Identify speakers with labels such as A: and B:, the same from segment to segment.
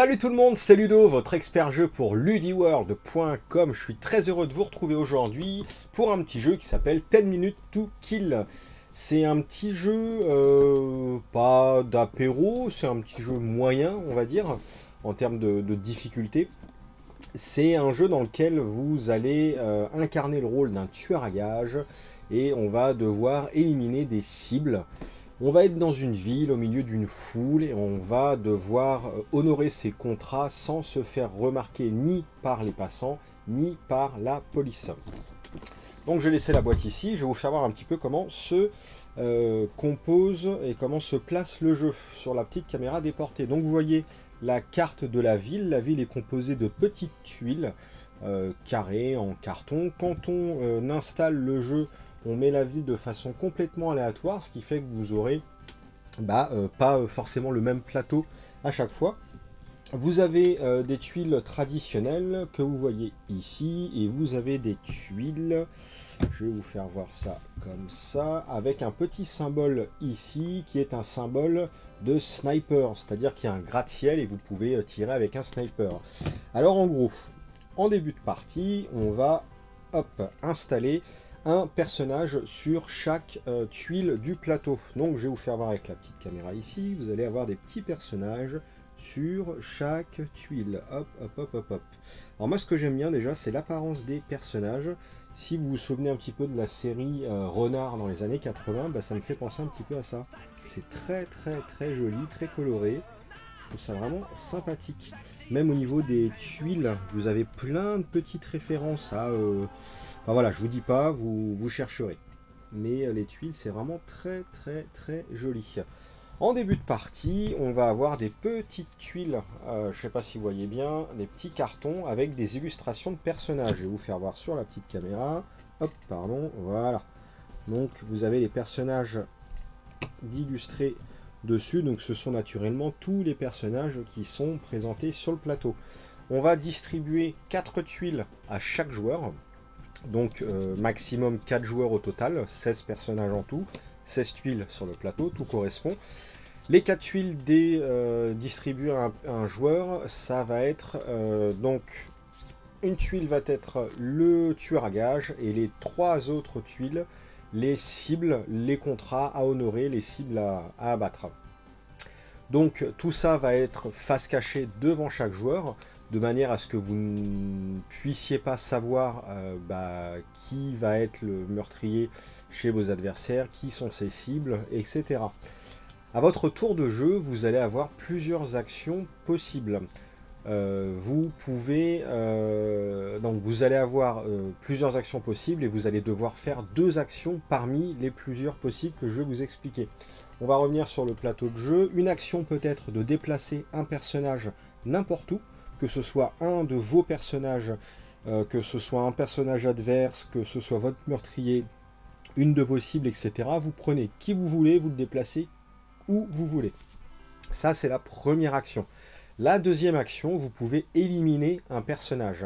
A: Salut tout le monde, c'est Ludo, votre expert jeu pour ludiworld.com. Je suis très heureux de vous retrouver aujourd'hui pour un petit jeu qui s'appelle 10 minutes to kill. C'est un petit jeu, euh, pas d'apéro, c'est un petit jeu moyen, on va dire, en termes de, difficulté. C'est un jeu dans lequel vous allez euh, incarner le rôle d'un tueur à gages et on va devoir éliminer des cibles. On va être dans une ville, au milieu d'une foule, et on va devoir euh, honorer ses contrats sans se faire remarquer ni par les passants, ni par la police. Donc je vais la boîte ici, je vais vous faire voir un petit peu comment se euh, compose et comment se place le jeu sur la petite caméra déportée. Donc vous voyez la carte de la ville, la ville est composée de petites tuiles euh, carrées en carton. Quand on installe le jeu on met la ville de façon complètement aléatoire, ce qui fait que vous aurez bah, euh, pas euh, forcément le même plateau à chaque fois. Vous avez euh, des tuiles traditionnelles que vous voyez ici, et vous avez des tuiles, je vais vous faire voir ça comme ça, avec un petit symbole ici, qui est un symbole de sniper, c'est-à-dire qu'il y a un gratte-ciel et vous pouvez tirer avec un sniper. Alors en gros, en début de partie, on va installer un personnage sur chaque euh, tuile du plateau. Donc je vais vous faire voir avec la petite caméra ici, vous allez avoir des petits personnages sur chaque tuile. Hop, hop, hop, hop, hop. Alors moi ce que j'aime bien déjà, c'est l'apparence des personnages. Si vous vous souvenez un petit peu de la série euh, Renard dans les années 80, bah, ça me fait penser un petit peu à ça. C'est très très très joli, très coloré. Trouve ça vraiment sympathique. Même au niveau des tuiles, vous avez plein de petites références à... Euh, voilà, je vous dis pas, vous, vous chercherez. Mais euh, les tuiles, c'est vraiment très très très joli. En début de partie, on va avoir des petites tuiles, euh, je sais pas si vous voyez bien, des petits cartons avec des illustrations de personnages. Je vais vous faire voir sur la petite caméra. Hop, pardon, voilà. Donc vous avez les personnages d'illustrer dessus. Donc ce sont naturellement tous les personnages qui sont présentés sur le plateau. On va distribuer 4 tuiles à chaque joueur. Donc euh, maximum 4 joueurs au total, 16 personnages en tout, 16 tuiles sur le plateau, tout correspond. Les 4 tuiles des, euh, distribuées à un, joueur, ça va être euh, donc une tuile va être le tueur à gage et les trois autres tuiles, les cibles, les contrats à honorer, les cibles à abattre. Donc tout ça va être face cachée devant chaque joueur de manière à ce que vous ne puissiez pas savoir euh, bah, qui va être le meurtrier chez vos adversaires, qui sont ses cibles, etc. À votre tour de jeu, vous allez avoir plusieurs actions possibles. Euh, vous pouvez euh, donc vous allez avoir plusieurs actions possibles et vous allez devoir faire deux actions parmi les plusieurs possibles que je vais vous expliquer. On va revenir sur le plateau de jeu. Une action peut être de déplacer un personnage n'importe où que ce soit un de vos personnages, euh, que ce soit un personnage adverse, que ce soit votre meurtrier, une de vos cibles, etc. Vous prenez qui vous voulez, vous le déplacez où vous voulez. Ça, c'est la première action. La deuxième action, vous pouvez éliminer un personnage.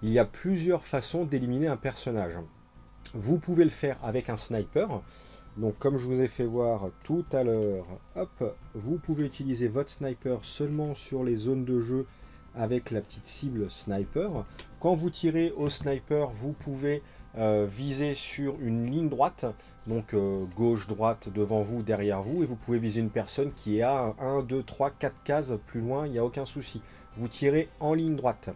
A: Il y a plusieurs façons d'éliminer un personnage. Vous pouvez le faire avec un sniper. Donc comme je vous ai fait voir tout à l'heure, hop, vous pouvez utiliser votre sniper seulement sur les zones de jeu avec la petite cible sniper. Quand vous tirez au sniper, vous pouvez euh, viser sur une ligne droite, donc euh, gauche, droite, devant vous, derrière vous, et vous pouvez viser une personne qui est à 1, 2, 3, 4 cases plus loin, il n'y a aucun souci. Vous tirez en ligne droite.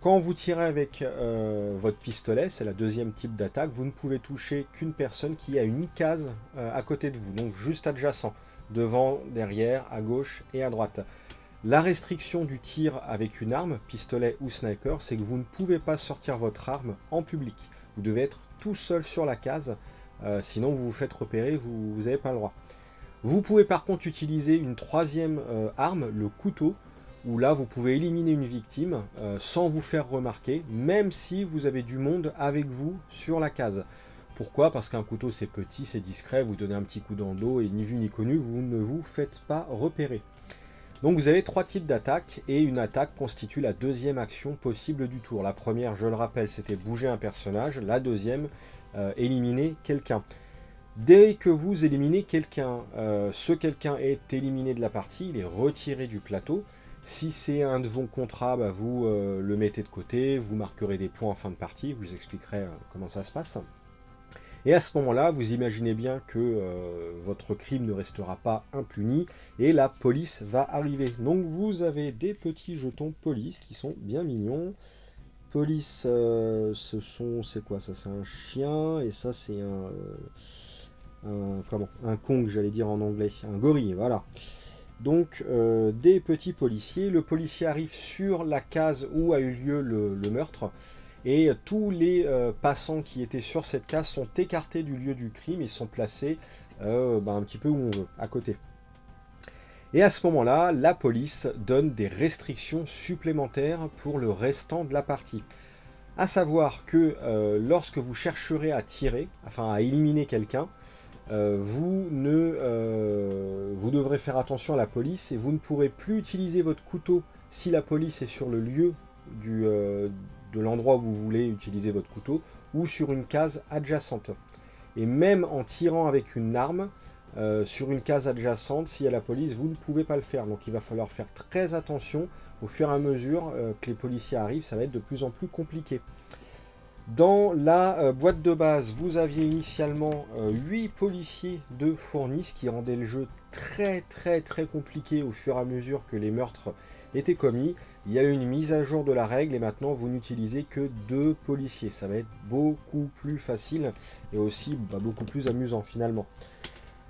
A: Quand vous tirez avec euh, votre pistolet, c'est la deuxième type d'attaque, vous ne pouvez toucher qu'une personne qui a une case à côté de vous, donc juste adjacent, devant, derrière, à gauche et à droite. La restriction du tir avec une arme, pistolet ou sniper, c'est que vous ne pouvez pas sortir votre arme en public. Vous devez être tout seul sur la case, euh, sinon vous vous faites repérer, vous n'avez pas le droit. Vous pouvez par contre utiliser une troisième euh, arme, le couteau, où là vous pouvez éliminer une victime euh, sans vous faire remarquer, même si vous avez du monde avec vous sur la case. Pourquoi? Parce qu'un couteau c'est petit, c'est discret, vous donnez un petit coup dans dos et ni vu ni connu, vous ne vous faites pas repérer. Donc vous avez trois types d'attaques et une attaque constitue la deuxième action possible du tour. La première, je le rappelle, c'était bouger un personnage. La deuxième, euh, éliminer quelqu'un. Dès que vous éliminez quelqu'un, euh, ce quelqu'un est éliminé de la partie, il est retiré du plateau. Si c'est un de vos contrats, bah, vous le mettez de côté, vous marquerez des points en fin de partie, je vous expliquerai comment ça se passe. Et à ce moment-là, vous imaginez bien que euh, votre crime ne restera pas impuni et la police va arriver. Donc vous avez des petits jetons police qui sont bien mignons. Police, euh, ce sont, c'est quoi ça? C'est un chien et ça c'est un, euh, un, comment? Un kong, j'allais dire en anglais, un gorille, voilà. Donc des petits policiers. Le policier arrive sur la case où a eu lieu le meurtre et tous les euh, passants qui étaient sur cette case sont écartés du lieu du crime et sont placés euh, bah, un petit peu où on veut, à côté. Et à ce moment-là, la police donne des restrictions supplémentaires pour le restant de la partie. À savoir que euh, lorsque vous chercherez à tirer, enfin à éliminer quelqu'un, vous, ne, vous devrez faire attention à la police et vous ne pourrez plus utiliser votre couteau si la police est sur le lieu du, de l'endroit où vous voulez utiliser votre couteau, ou sur une case adjacente. Et même en tirant avec une arme, euh, sur une case adjacente, s'il y a la police, vous ne pouvez pas le faire. Donc il va falloir faire très attention au fur et à mesure euh, que les policiers arrivent, ça va être de plus en plus compliqué. Dans la euh, boîte de base, vous aviez initialement 8 policiers de fournis, ce qui rendait le jeu très très très compliqué au fur et à mesure que les meurtres étaient commis. Il y a eu une mise à jour de la règle et maintenant vous n'utilisez que deux policiers. Ça va être beaucoup plus facile et aussi bah, beaucoup plus amusant finalement.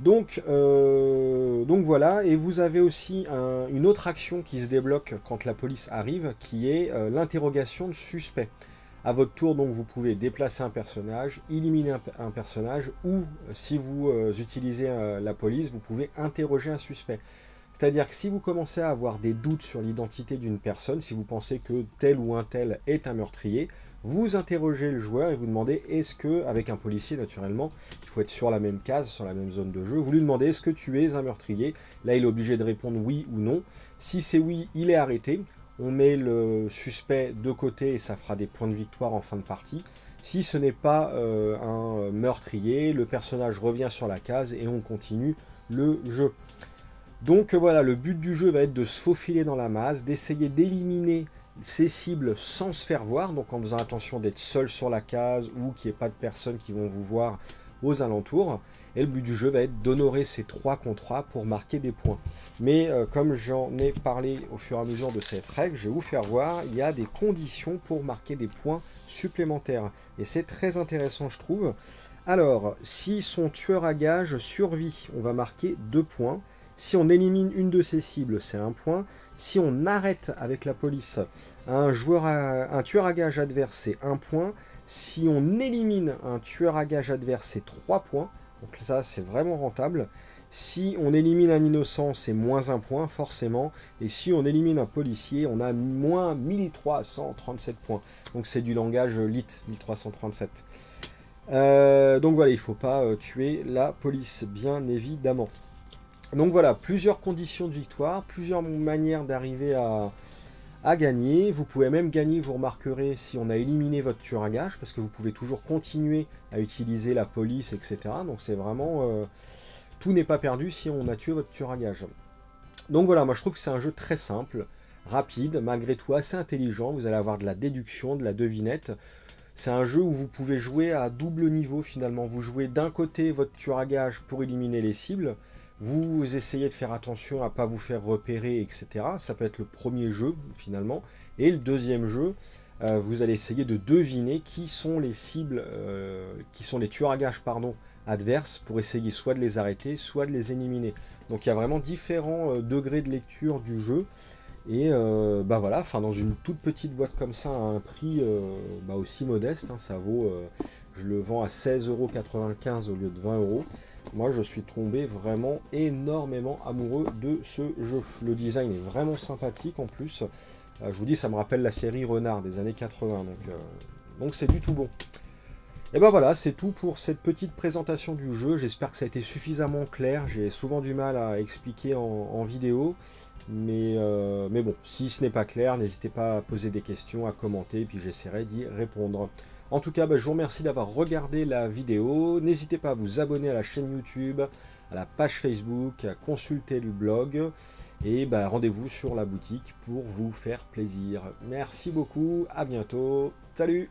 A: Donc, euh, donc voilà, et vous avez aussi une autre action qui se débloque quand la police arrive, qui est euh, l'interrogation de suspect. À votre tour, donc, vous pouvez déplacer un personnage, éliminer un, personnage, ou euh, si vous utilisez la police, vous pouvez interroger un suspect. C'est-à-dire que si vous commencez à avoir des doutes sur l'identité d'une personne, si vous pensez que tel ou un tel est un meurtrier, vous interrogez le joueur et vous demandez est-ce que, avec un policier naturellement, il faut être sur la même case, sur la même zone de jeu, vous lui demandez est-ce que tu es un meurtrier? Là, il est obligé de répondre oui ou non. Si c'est oui, il est arrêté. On met le suspect de côté et ça fera des points de victoire en fin de partie. Si ce n'est pas euh, un meurtrier, le personnage revient sur la case et on continue le jeu. Donc euh, voilà, le but du jeu va être de se faufiler dans la masse, d'essayer d'éliminer ces cibles sans se faire voir, donc en faisant attention d'être seul sur la case ou qu'il n'y ait pas de personnes qui vont vous voir aux alentours. Et le but du jeu va être d'honorer ces 3 contre 3 pour marquer des points. Mais euh, comme j'en ai parlé au fur et à mesure de cette règle, je vais vous faire voir, il y a des conditions pour marquer des points supplémentaires. Et c'est très intéressant je trouve. Alors, si son tueur à gage survit, on va marquer 2 points. Si on élimine une de ses cibles, c'est un point. Si on arrête avec la police un, tueur à gage adverse, c'est un point. Si on élimine un tueur à gage adverse, c'est trois points. Donc ça, c'est vraiment rentable. Si on élimine un innocent, c'est moins un point, forcément. Et si on élimine un policier, on a moins 1337 points. Donc c'est du langage lit, 1337. Euh, donc voilà, il ne faut pas euh, tuer la police, bien évidemment. Donc voilà, plusieurs conditions de victoire, plusieurs manières d'arriver à, gagner. Vous pouvez même gagner, vous remarquerez, si on a éliminé votre tueur à gage, parce que vous pouvez toujours continuer à utiliser la police, etc. Donc c'est vraiment... Euh, tout n'est pas perdu si on a tué votre tueur à gage. Donc voilà, moi je trouve que c'est un jeu très simple, rapide, malgré tout assez intelligent. Vous allez avoir de la déduction, de la devinette. C'est un jeu où vous pouvez jouer à double niveau finalement. Vous jouez d'un côté votre tueur à gage pour éliminer les cibles, vous essayez de faire attention à pas vous faire repérer, etc. Ça peut être le premier jeu, finalement. Et le deuxième jeu, euh, vous allez essayer de deviner qui sont les cibles, euh, qui sont les tueurs à gages, pardon, adverses, pour essayer soit de les arrêter, soit de les éliminer. Donc il y a vraiment différents euh, degrés de lecture du jeu. Et bah voilà, enfin dans une toute petite boîte comme ça, à un prix bah, aussi modeste, hein, ça vaut, je le vends à 16,95€ au lieu de 20€. Moi, je suis tombé vraiment énormément amoureux de ce jeu. Le design est vraiment sympathique en plus. Euh, je vous dis, ça me rappelle la série Renard des années 80. Donc, euh, donc c'est du tout bon. Et ben voilà, c'est tout pour cette petite présentation du jeu. J'espère que ça a été suffisamment clair. J'ai souvent du mal à expliquer en, vidéo. Mais, euh, mais bon, si ce n'est pas clair, n'hésitez pas à poser des questions, à commenter, puis j'essaierai d'y répondre. En tout cas, bah, je vous remercie d'avoir regardé la vidéo. N'hésitez pas à vous abonner à la chaîne YouTube, à la page Facebook, à consulter le blog. Et bah, rendez-vous sur la boutique pour vous faire plaisir. Merci beaucoup, à bientôt, salut